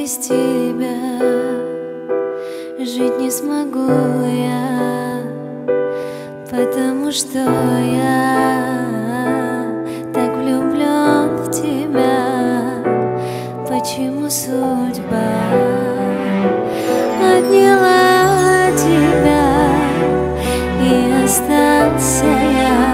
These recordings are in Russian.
без тебя жить не смогу я, потому что я так влюблен в тебя. Почему судьба отняла тебя и остался я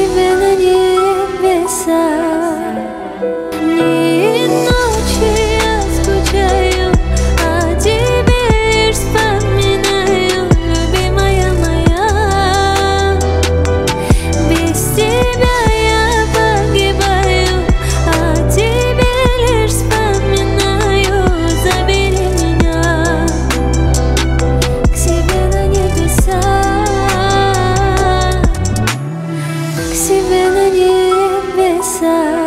si me la lleves sun.